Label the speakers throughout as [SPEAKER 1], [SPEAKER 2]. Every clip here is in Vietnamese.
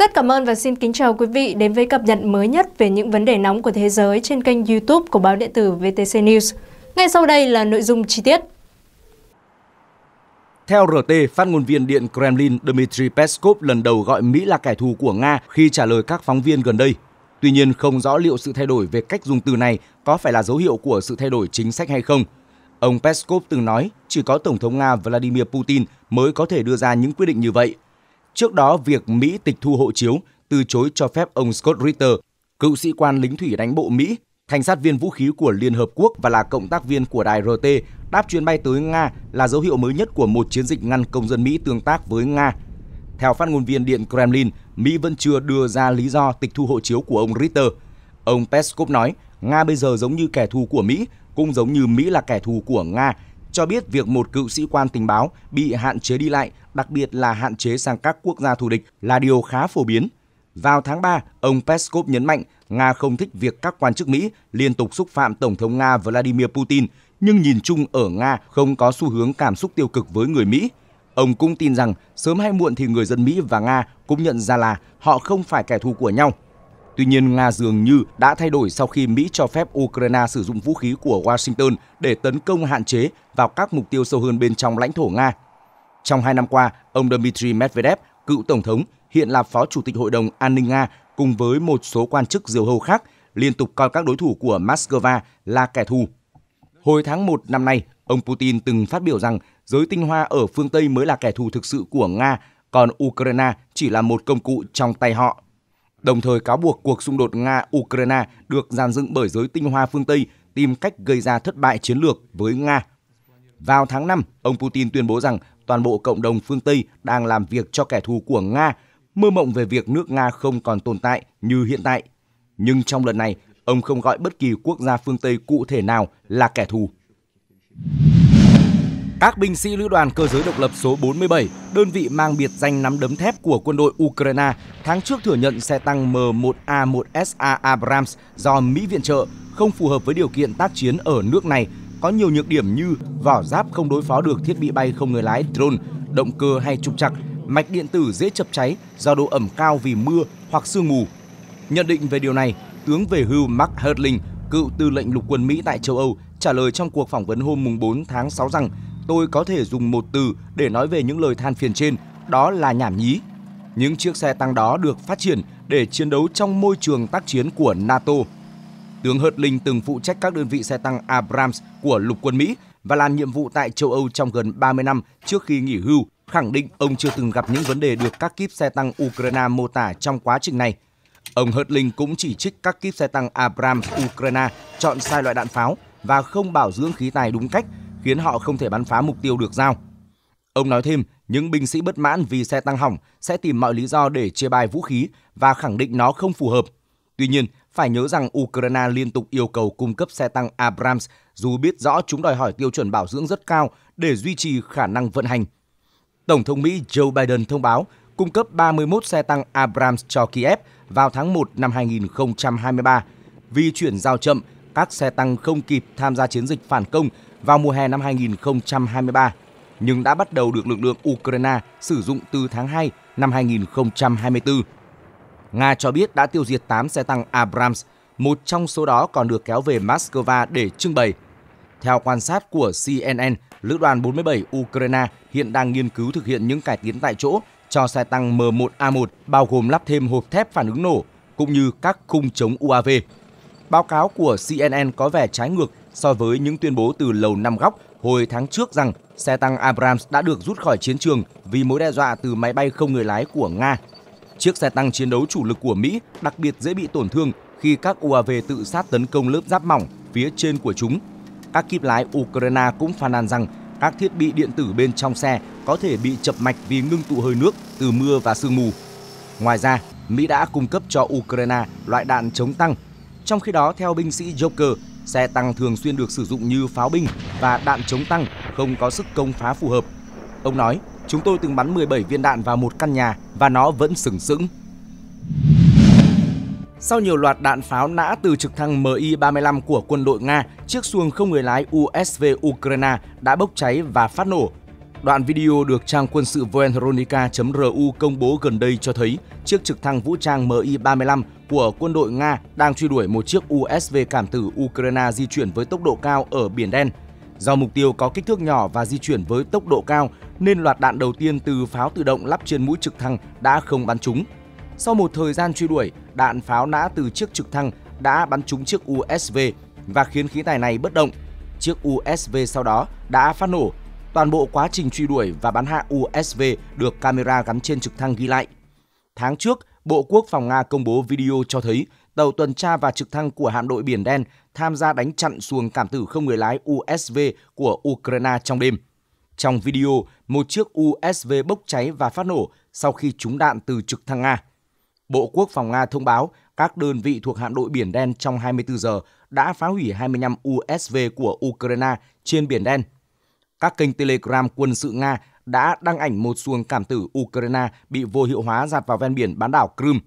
[SPEAKER 1] Rất cảm ơn và xin kính chào quý vị đến với cập nhật mới nhất về những vấn đề nóng của thế giới trên kênh YouTube của báo điện tử VTC News. Ngay sau đây là nội dung chi tiết.
[SPEAKER 2] Theo RT, phát ngôn viên Điện Kremlin Dmitry Peskov lần đầu gọi Mỹ là kẻ thù của Nga khi trả lời các phóng viên gần đây. Tuy nhiên, không rõ liệu sự thay đổi về cách dùng từ này có phải là dấu hiệu của sự thay đổi chính sách hay không. Ông Peskov từng nói chỉ có Tổng thống Nga Vladimir Putin mới có thể đưa ra những quyết định như vậy. Trước đó, việc Mỹ tịch thu hộ chiếu từ chối cho phép ông Scott Ritter, cựu sĩ quan lính thủy đánh bộ Mỹ, thành sát viên vũ khí của Liên Hợp Quốc và là cộng tác viên của đài RT đáp chuyến bay tới Nga là dấu hiệu mới nhất của một chiến dịch ngăn công dân Mỹ tương tác với Nga. Theo phát ngôn viên Điện Kremlin, Mỹ vẫn chưa đưa ra lý do tịch thu hộ chiếu của ông Ritter. Ông Peskov nói, Nga bây giờ giống như kẻ thù của Mỹ, cũng giống như Mỹ là kẻ thù của Nga, cho biết việc một cựu sĩ quan tình báo bị hạn chế đi lại, đặc biệt là hạn chế sang các quốc gia thù địch là điều khá phổ biến. Vào tháng 3, ông Peskov nhấn mạnh Nga không thích việc các quan chức Mỹ liên tục xúc phạm Tổng thống Nga Vladimir Putin, nhưng nhìn chung ở Nga không có xu hướng cảm xúc tiêu cực với người Mỹ. Ông cũng tin rằng sớm hay muộn thì người dân Mỹ và Nga cũng nhận ra là họ không phải kẻ thù của nhau. Tuy nhiên, Nga dường như đã thay đổi sau khi Mỹ cho phép Ukraine sử dụng vũ khí của Washington để tấn công hạn chế vào các mục tiêu sâu hơn bên trong lãnh thổ Nga. Trong hai năm qua, ông Dmitry Medvedev, cựu tổng thống, hiện là phó chủ tịch Hội đồng An ninh Nga cùng với một số quan chức diều hâu khác liên tục coi các đối thủ của Moscow là kẻ thù. Hồi tháng 1 năm nay, ông Putin từng phát biểu rằng giới tinh hoa ở phương Tây mới là kẻ thù thực sự của Nga, còn Ukraine chỉ là một công cụ trong tay họ. Đồng thời cáo buộc cuộc xung đột Nga-Ukraine được dàn dựng bởi giới tinh hoa phương Tây tìm cách gây ra thất bại chiến lược với Nga. Vào tháng 5, ông Putin tuyên bố rằng toàn bộ cộng đồng phương Tây đang làm việc cho kẻ thù của Nga, mơ mộng về việc nước Nga không còn tồn tại như hiện tại. Nhưng trong lần này, ông không gọi bất kỳ quốc gia phương Tây cụ thể nào là kẻ thù. Các binh sĩ lữ đoàn cơ giới độc lập số 47, đơn vị mang biệt danh nắm đấm thép của quân đội Ukraine, tháng trước thừa nhận xe tăng M1A1SA Abrams do Mỹ viện trợ không phù hợp với điều kiện tác chiến ở nước này, có nhiều nhược điểm như vỏ giáp không đối phó được thiết bị bay không người lái drone, động cơ hay trục trặc, mạch điện tử dễ chập cháy do độ ẩm cao vì mưa hoặc sương mù. Nhận định về điều này, tướng về hưu Mark Hurling, cựu tư lệnh lục quân Mỹ tại châu Âu, trả lời trong cuộc phỏng vấn hôm 4 tháng 6 rằng tôi có thể dùng một từ để nói về những lời than phiền trên, đó là nhảm nhí. Những chiếc xe tăng đó được phát triển để chiến đấu trong môi trường tác chiến của NATO. Tướng Hertling từng phụ trách các đơn vị xe tăng Abrams của lục quân Mỹ và làm nhiệm vụ tại châu Âu trong gần 30 năm trước khi nghỉ hưu, khẳng định ông chưa từng gặp những vấn đề được các kíp xe tăng Ukraine mô tả trong quá trình này. Ông Hertling cũng chỉ trích các kíp xe tăng Abrams Ukraine chọn sai loại đạn pháo và không bảo dưỡng khí tài đúng cách, khiến họ không thể bắn phá mục tiêu được giao. Ông nói thêm, những binh sĩ bất mãn vì xe tăng hỏng sẽ tìm mọi lý do để chia bai vũ khí và khẳng định nó không phù hợp. Tuy nhiên, phải nhớ rằng Ukraine liên tục yêu cầu cung cấp xe tăng Abrams dù biết rõ chúng đòi hỏi tiêu chuẩn bảo dưỡng rất cao để duy trì khả năng vận hành. Tổng thống Mỹ Joe Biden thông báo cung cấp 31 xe tăng Abrams cho Kiev vào tháng 1 năm 2023. Vì chuyển giao chậm, các xe tăng không kịp tham gia chiến dịch phản công vào mùa hè năm 2023, nhưng đã bắt đầu được lực lượng Ukraine sử dụng từ tháng 2 năm 2024. Nga cho biết đã tiêu diệt 8 xe tăng Abrams, một trong số đó còn được kéo về Moscow để trưng bày. Theo quan sát của CNN, Lữ đoàn 47 Ukraine hiện đang nghiên cứu thực hiện những cải tiến tại chỗ cho xe tăng M1A1 bao gồm lắp thêm hộp thép phản ứng nổ cũng như các khung chống UAV. Báo cáo của CNN có vẻ trái ngược so với những tuyên bố từ Lầu Năm Góc hồi tháng trước rằng xe tăng Abrams đã được rút khỏi chiến trường vì mối đe dọa từ máy bay không người lái của Nga. Chiếc xe tăng chiến đấu chủ lực của Mỹ đặc biệt dễ bị tổn thương khi các UAV tự sát tấn công lớp giáp mỏng phía trên của chúng. Các kíp lái Ukraine cũng phàn nàn rằng các thiết bị điện tử bên trong xe có thể bị chập mạch vì ngưng tụ hơi nước từ mưa và sương mù. Ngoài ra, Mỹ đã cung cấp cho Ukraine loại đạn chống tăng. Trong khi đó, theo binh sĩ Joker, xe tăng thường xuyên được sử dụng như pháo binh và đạn chống tăng không có sức công phá phù hợp. Ông nói, chúng tôi từng bắn 17 viên đạn vào một căn nhà và nó vẫn sừng sững. Sau nhiều loạt đạn pháo nã từ trực thăng Mi-35 của quân đội Nga, chiếc xuồng không người lái USV Ukraine đã bốc cháy và phát nổ. Đoạn video được trang quân sự Voenhronica.ru công bố gần đây cho thấy chiếc trực thăng vũ trang Mi-35 của quân đội Nga đang truy đuổi một chiếc USV cảm tử Ukraine di chuyển với tốc độ cao ở Biển Đen. Do mục tiêu có kích thước nhỏ và di chuyển với tốc độ cao, nên loạt đạn đầu tiên từ pháo tự động lắp trên mũi trực thăng đã không bắn trúng. Sau một thời gian truy đuổi, đạn pháo nã từ chiếc trực thăng đã bắn trúng chiếc USV và khiến khí tài này bất động. Chiếc USV sau đó đã phát nổ Toàn bộ quá trình truy đuổi và bắn hạ USV được camera gắn trên trực thăng ghi lại. Tháng trước, Bộ Quốc phòng Nga công bố video cho thấy tàu tuần tra và trực thăng của hạm đội Biển Đen tham gia đánh chặn xuồng cảm tử không người lái USV của Ukraine trong đêm. Trong video, một chiếc USV bốc cháy và phát nổ sau khi trúng đạn từ trực thăng Nga. Bộ Quốc phòng Nga thông báo các đơn vị thuộc hạm đội Biển Đen trong 24 giờ đã phá hủy 25 USV của Ukraine trên Biển Đen các kênh Telegram quân sự Nga đã đăng ảnh một xuồng cảm tử Ukraine bị vô hiệu hóa giạt vào ven biển bán đảo Crimea.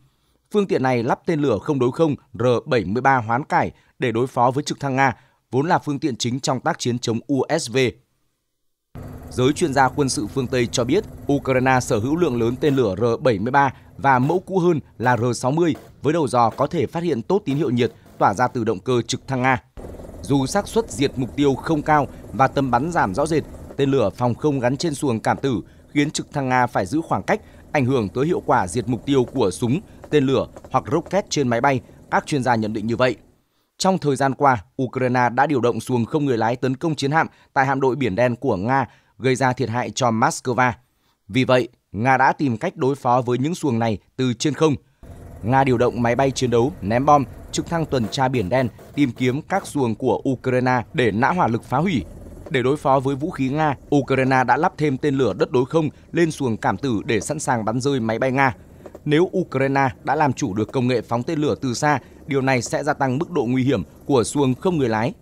[SPEAKER 2] Phương tiện này lắp tên lửa không đối không R-73 hoán cải để đối phó với trực thăng Nga, vốn là phương tiện chính trong tác chiến chống USV. Giới chuyên gia quân sự phương Tây cho biết Ukraine sở hữu lượng lớn tên lửa R-73 và mẫu cũ hơn là R-60 với đầu dò có thể phát hiện tốt tín hiệu nhiệt tỏa ra từ động cơ trực thăng Nga. Dù xác suất diệt mục tiêu không cao và tầm bắn giảm rõ rệt, tên lửa phòng không gắn trên xuồng cảm tử khiến trực thăng Nga phải giữ khoảng cách, ảnh hưởng tới hiệu quả diệt mục tiêu của súng, tên lửa hoặc rocket trên máy bay, các chuyên gia nhận định như vậy. Trong thời gian qua, Ukraine đã điều động xuồng không người lái tấn công chiến hạm tại hạm đội Biển Đen của Nga, gây ra thiệt hại cho Moscow. Vì vậy, Nga đã tìm cách đối phó với những xuồng này từ trên không. Nga điều động máy bay chiến đấu, ném bom trực thăng tuần tra Biển Đen tìm kiếm các xuồng của Ukraine để nã hỏa lực phá hủy. Để đối phó với vũ khí Nga, Ukraine đã lắp thêm tên lửa đất đối không lên xuồng cảm tử để sẵn sàng bắn rơi máy bay Nga. Nếu Ukraine đã làm chủ được công nghệ phóng tên lửa từ xa, điều này sẽ gia tăng mức độ nguy hiểm của xuồng không người lái.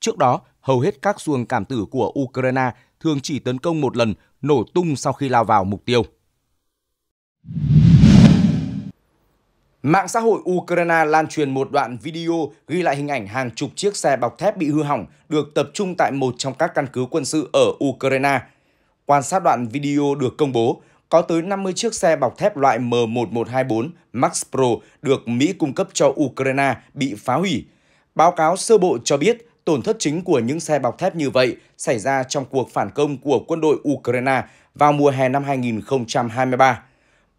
[SPEAKER 2] Trước đó, hầu hết các xuồng cảm tử của Ukraine thường chỉ tấn công một lần, nổ tung sau khi lao vào mục tiêu. Mạng xã hội Ukraine lan truyền một đoạn video ghi lại hình ảnh hàng chục chiếc xe bọc thép bị hư hỏng được tập trung tại một trong các căn cứ quân sự ở Ukraine. Quan sát đoạn video được công bố, có tới 50 chiếc xe bọc thép loại M1124 Max Pro được Mỹ cung cấp cho Ukraine bị phá hủy. Báo cáo sơ bộ cho biết tổn thất chính của những xe bọc thép như vậy xảy ra trong cuộc phản công của quân đội Ukraine vào mùa hè năm 2023.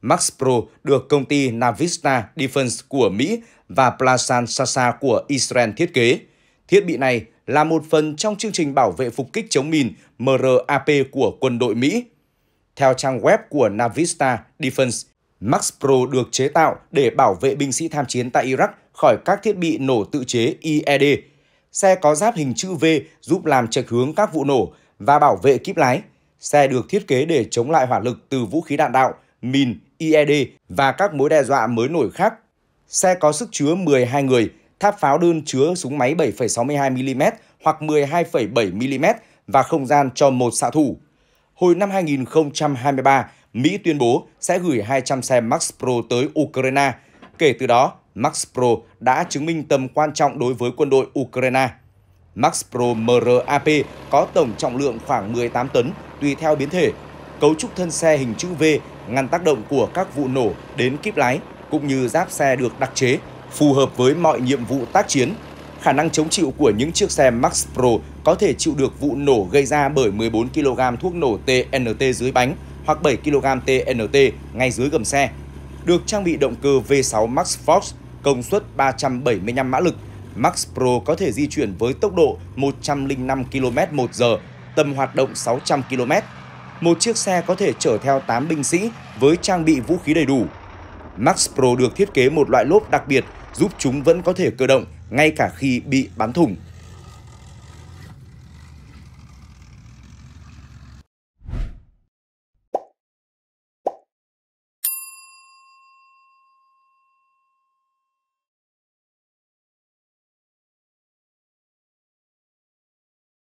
[SPEAKER 2] Max Pro được công ty Navista Defense của Mỹ và Plasan Sasa của Israel thiết kế. Thiết bị này là một phần trong chương trình bảo vệ phục kích chống mìn MRAP của quân đội Mỹ. Theo trang web của Navista Defense, Max Pro được chế tạo để bảo vệ binh sĩ tham chiến tại Iraq khỏi các thiết bị nổ tự chế IED. Xe có giáp hình chữ V giúp làm trạch hướng các vụ nổ và bảo vệ kíp lái. Xe được thiết kế để chống lại hỏa lực từ vũ khí đạn đạo, mìn, IED và các mối đe dọa mới nổi khác. Xe có sức chứa 12 người, tháp pháo đơn chứa súng máy 7,62mm hoặc 12,7mm và không gian cho một xạ thủ. Hồi năm 2023, Mỹ tuyên bố sẽ gửi 200 xe Max Pro tới Ukraine. Kể từ đó, Max Pro đã chứng minh tầm quan trọng đối với quân đội Ukraine. Max Pro MRAP có tổng trọng lượng khoảng 18 tấn tùy theo biến thể. Cấu trúc thân xe hình chữ V ngăn tác động của các vụ nổ đến kíp lái cũng như giáp xe được đặc chế, phù hợp với mọi nhiệm vụ tác chiến. Khả năng chống chịu của những chiếc xe Max Pro có thể chịu được vụ nổ gây ra bởi 14 kg thuốc nổ TNT dưới bánh hoặc 7 kg TNT ngay dưới gầm xe. Được trang bị động cơ V6 Max Force công suất 375 mã lực, Max Pro có thể di chuyển với tốc độ 105 km/h, tầm hoạt động 600 km một chiếc xe có thể chở theo 8 binh sĩ với trang bị vũ khí đầy đủ. Max Pro được thiết kế một loại lốp đặc biệt giúp chúng vẫn có thể cơ động ngay cả khi bị bắn thủng.